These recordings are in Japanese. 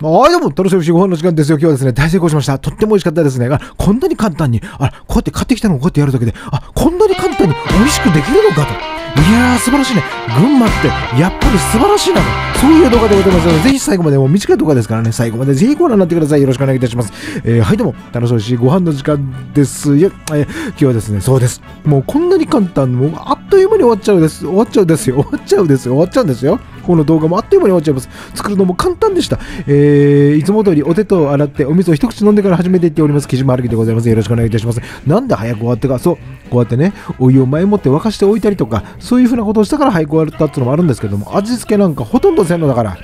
はい、どうも、楽しみご飯の時間ですよ。今日はですね、大成功しました。とっても美味しかったですね。あ、こんなに簡単に、あ、こうやって買ってきたのをこうやってやるだけで、あ、こんなに簡単に美味しくできるのかと。いやー、素晴らしいね。群馬って、やっぱり素晴らしいなと。そういう動画でございますので、ぜひ最後まで、もう短い動画ですからね、最後までぜひご覧になってください。よろしくお願いいたします。えー、はい、どうも、楽しみしご飯の時間ですよ。えー、今日はですね、そうです。もうこんなに簡単、もうあっという間に終わっちゃうです。終わっちゃうですよ。終わっちゃうですよ。終わっちゃうんですよ。この動画もあっという間に終わっちゃいます。作るのも簡単でした。えー、いつも通りお手と洗ってお水を一口飲んでから始めていっております。木島歩きでございます。よろしくお願いいたします。なんで早く終わってか、そう、こうやってね、お湯を前もって沸かしておいたりとか、そういう風なことをしたから早く終わったっていうのもあるんですけども、味付けなんかほとんどせんのだから、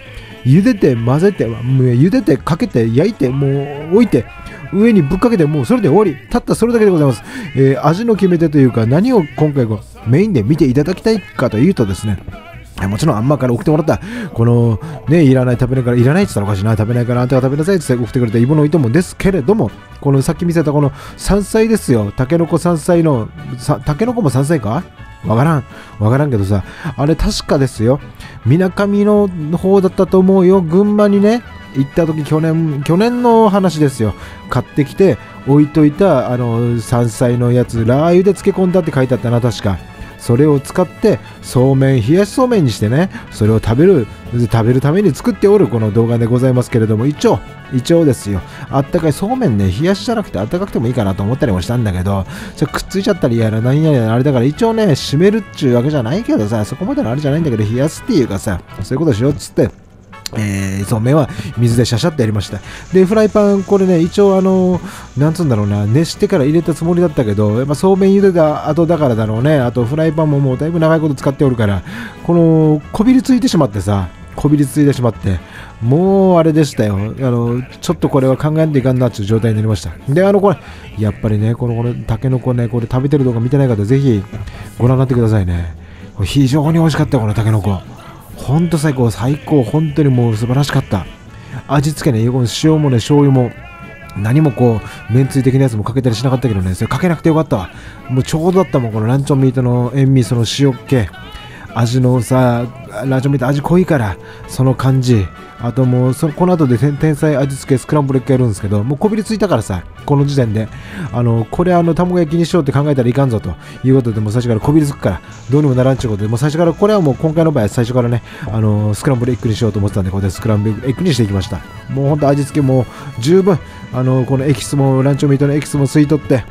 茹でて混ぜて、茹でてかけて焼いて、もう置いて、上にぶっかけてもうそれで終わりたったそれだけでございます、えー、味の決め手というか何を今回メインで見ていただきたいかというとですねもちろんあんまから送ってもらった、このね、いらない食べないから、いらないって言ったらおかしいな、食べないからあんたが食べなさいって送ってくれたイボの糸もですけれども、このさっき見せたこの山菜ですよ、たけのこ山菜の、たけのこも山菜か？わからん。わからんけどさ、あれ確かですよ、みなかみの方だったと思うよ、群馬にね、行った時去年、去年の話ですよ、買ってきて置いといたあの山菜のやつ、ラー油で漬け込んだって書いてあったな、確か。それを使ってそうめん冷やしそうめんにしてねそれを食べる食べるために作っておるこの動画でございますけれども一応一応ですよ。あったかいそうめんね冷やしじゃなくてあったかくてもいいかなと思ったりもしたんだけどそれくっついちゃったりやら何やらあれだから一応ね閉めるっちゅうわけじゃないけどさそこまでのあれじゃないんだけど冷やすっていうかさそういうことしようっつってえー、そうめんは水でシャシャってやりました。でフライパンこれね一応あのなんつうんだろうな熱してから入れたつもりだったけどやっぱそうめん茹でた後だからだろうね。あとフライパンももうだいぶ長いこと使っておるからこのこびりついてしまってさこびりついてしまってもうあれでしたよ。あのちょっとこれは考えんといかんなっていう状態になりました。であのこれやっぱりねこのこれたけのこねこれ食べてる動画見てない方ぜひご覧になってくださいね。非常に美味しかったこのたけのこほんと最高、最高、本当にもう素晴らしかった。味付けね、塩もね、醤油も、何もこう、めんつゆ的なやつもかけたりしなかったけどね、それかけなくてよかったわ。もうちょうどだったもん、このランチョンミートの塩味、その塩気。味のさ、ラジオ見て味濃いから、その感じ。あともうそ、この後で天才味付けスクランブルエッグやるんですけど、もうこびりついたからさ、この時点で、あの、これあの、卵焼きにしようって考えたらいかんぞということで、もう最初からこびりつくから、どうにもならんちゅうことで、もう最初から、これはもう今回の場合は最初からね、あの、スクランブルエッグにしようと思ってたんで、ここでスクランブルエッグにしていきました。もうほんと味付けも十分、あの、このエキスも、ランチョンミートのエキスも吸い取って、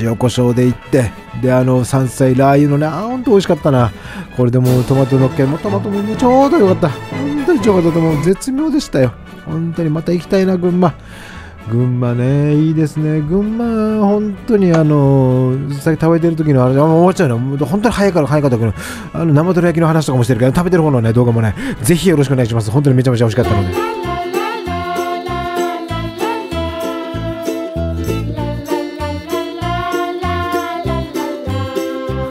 塩コショウでいってであの山菜ラー油のねあほんと美味しかったな。これでもうトマトのっけもトマトもちょうどよかった。本当にちょうどよかったもう。絶妙でしたよ。本当にまた行きたいな群馬。群馬ねいいですね。群馬本当にあのさっき食べてる時のあれあもう終わっちゃうの本当に早いから早かったけどあの生鶏焼きの話とかもしてるけど食べてる方のね動画もねぜひよろしくお願いします。本当にめちゃめちゃ美味しかったので。